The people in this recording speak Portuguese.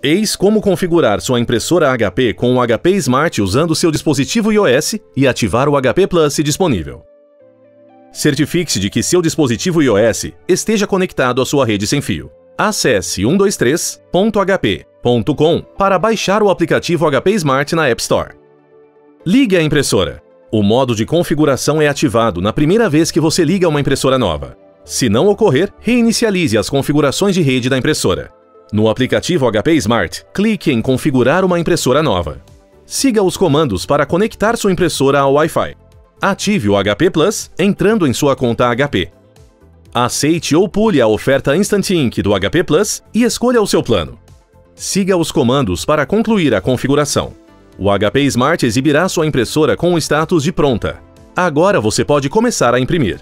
Eis como configurar sua impressora HP com o HP Smart usando seu dispositivo iOS e ativar o HP Plus disponível. Certifique-se de que seu dispositivo iOS esteja conectado à sua rede sem fio. Acesse 123.hp.com para baixar o aplicativo HP Smart na App Store. Ligue a impressora. O modo de configuração é ativado na primeira vez que você liga uma impressora nova. Se não ocorrer, reinicialize as configurações de rede da impressora. No aplicativo HP Smart, clique em Configurar uma impressora nova. Siga os comandos para conectar sua impressora ao Wi-Fi. Ative o HP Plus entrando em sua conta HP. Aceite ou pule a oferta Instant Ink do HP Plus e escolha o seu plano. Siga os comandos para concluir a configuração. O HP Smart exibirá sua impressora com o status de pronta. Agora você pode começar a imprimir.